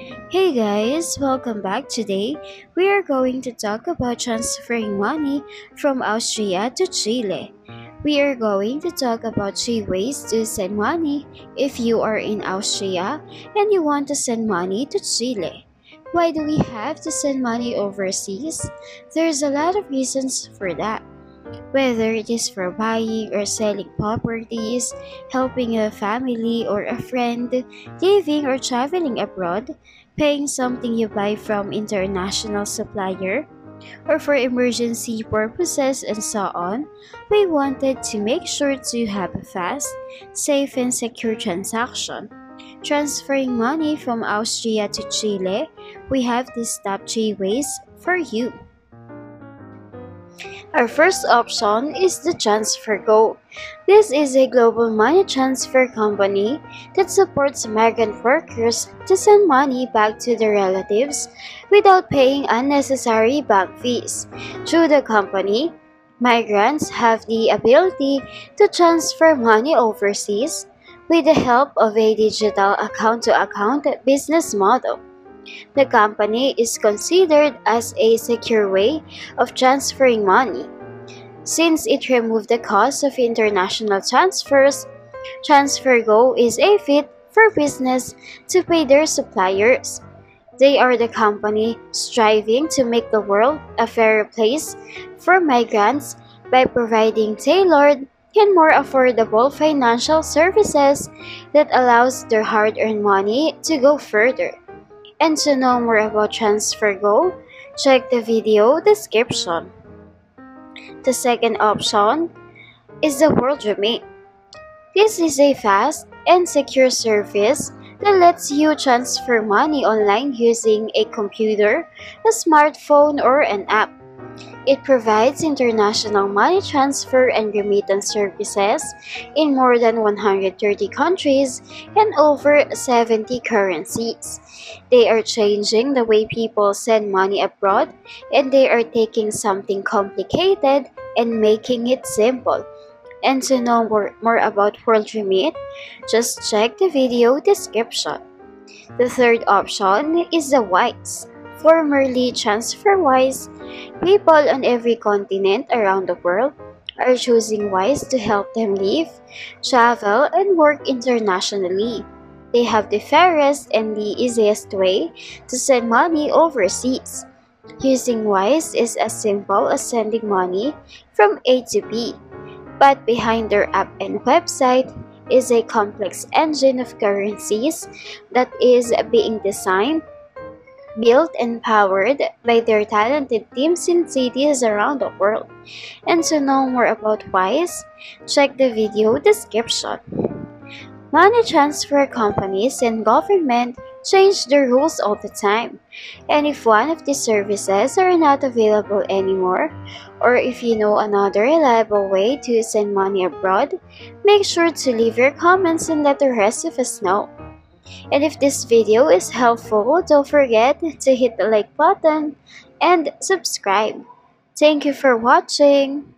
Hey guys, welcome back. Today, we are going to talk about transferring money from Austria to Chile. We are going to talk about three ways to send money if you are in Austria and you want to send money to Chile. Why do we have to send money overseas? There's a lot of reasons for that whether it is for buying or selling properties, helping a family or a friend, living or traveling abroad, paying something you buy from international supplier, or for emergency purposes and so on, we wanted to make sure to have a fast, safe and secure transaction. Transferring money from Austria to Chile, we have these top 3 ways for you. Our first option is the TransferGo. This is a global money transfer company that supports migrant workers to send money back to their relatives without paying unnecessary bank fees. Through the company, migrants have the ability to transfer money overseas with the help of a digital account-to-account -account business model. The company is considered as a secure way of transferring money. Since it removed the cost of international transfers, TransferGo is a fit for business to pay their suppliers. They are the company striving to make the world a fairer place for migrants by providing tailored and more affordable financial services that allows their hard-earned money to go further. And to know more about TransferGo, check the video description. The second option is the World WorldRemit. This is a fast and secure service that lets you transfer money online using a computer, a smartphone, or an app. It provides international money transfer and remittance services in more than 130 countries and over 70 currencies. They are changing the way people send money abroad and they are taking something complicated and making it simple. And to know more, more about WorldRemit, just check the video description. The third option is the Wise formerly TransferWise, people on every continent around the world are choosing Wise to help them live, travel, and work internationally. They have the fairest and the easiest way to send money overseas. Using Wise is as simple as sending money from A to B. But behind their app and website is a complex engine of currencies that is being designed built and powered by their talented teams in cities around the world. And to know more about WISE, check the video description. Money transfer companies and government change the rules all the time. And if one of these services are not available anymore, or if you know another reliable way to send money abroad, make sure to leave your comments and let the rest of us know. And if this video is helpful, don't forget to hit the like button and subscribe. Thank you for watching.